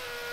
you